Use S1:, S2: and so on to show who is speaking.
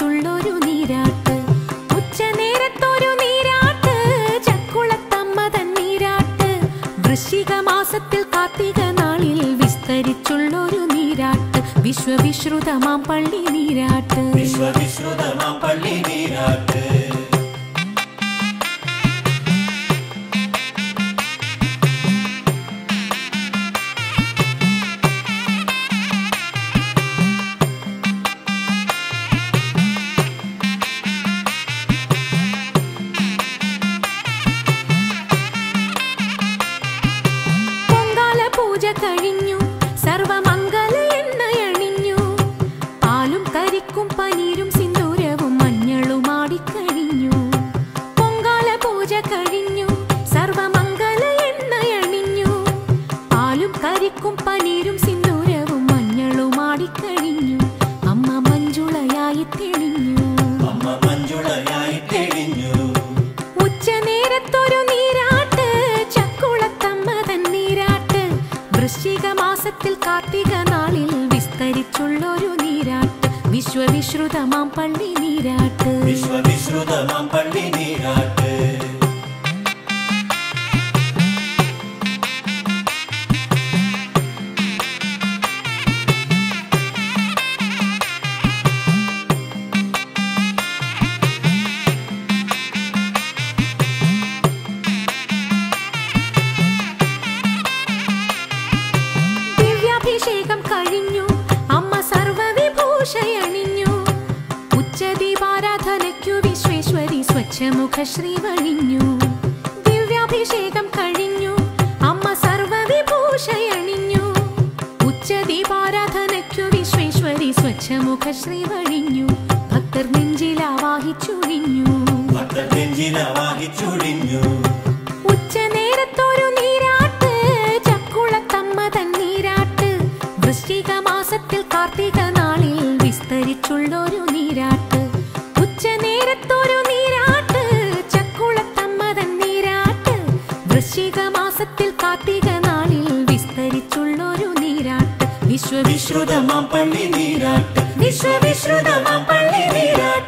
S1: വിസ്തരിച്ചുള്ളൊരു നീരാട്ട് ഉച്ചനേരത്തൊരു നീരാട്ട് ചക്കുളത്തമ്മ തൻ നീരാട്ട്. വൃശ്ചിക മാസത്തിൽ കാർത്തിക നാളിൽ വിസ്തരിച്ചുള്ളൊരു നീരാട്ട് വിശ്വവിശ്രുതമാം പള്ളി നീരാട്ട്.
S2: വിശ്വവിശ്രുതമാം പള്ളി നീരാട്ട്.
S1: കരിക്കും പനീരും സിന്ദൂരവും മഞ്ഞളും ആടിക്കഴിഞ്ഞു. അമ്മ മഞ്ജുളയായി തെളിഞ്ഞു.
S2: അമ്മ മഞ്ജുളയായി തെളിഞ്ഞു.
S1: ഉച്ചനേരത്തൊരു നീരാട്ട് ചക്കുളത്തമ്മ തൻ നീരാട്ട്. വൃശ്ചിക മാസത്തിൽ കാർത്തിക നാളിൽ വിസ്തരിച്ചുള്ളൊരു നീരാട്ട്. വിശ്വവിശ്രുതമാം പള്ളി നീരാട്ട്.
S2: വിശ്വവിശ്രുതമാം പള്ളി നീരാട്ട്.
S1: വിശ്വേശ്വരി സ്വച്ഛമുഖ ശ്രീ വഴിഞ്ഞു ദിവ്യാഭിഷേകം കഴിഞ്ഞു. അമ്മ സർവവിഭൂഷയണിഞ്ഞു. ഉച്ചദീപാരാധനയ്ക്കു വിശ്വേശ്വരി സ്വച്ഛമുഖശ്രീ വഴിഞ്ഞു ഭക്തർ നെഞ്ചിലാവാഹിച്ചുഴിഞ്ഞു.
S2: ഭക്തർ നെഞ്ചിലവാഹിച്ചൊഴിഞ്ഞു.
S1: ഉച്ചനേരത്തൊരു നീരാട്ട് ചക്കുളത്തമ്മ തന്നീരാട്ട്. വൃശ്ചിക മാസത്തിൽ കാർത്തിക നാളിൽ വിസ്തരിച്ചുള്ളൊരു നീരാട്ട്. ഉച്ചനേരത്തൊരു നീരാട്ട് విశ్వ విశ్రుత మా పళ్ళి నీరాట్. విశ్వ విశ్రుత మా
S2: పళ్ళి నీరాట్.